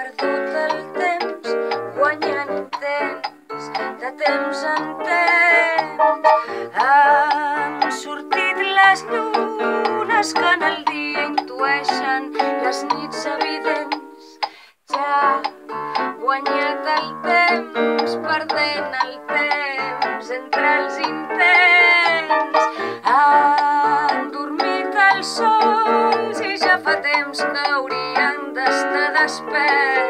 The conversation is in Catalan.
perdut el temps guanyant temps de temps en temps. Han sortit les llunes que en el dia intueixen les nits evidents. Ja guanyat el temps perdent el temps entre els intents. Han dormit els sols i ja fa temps que hauria espera.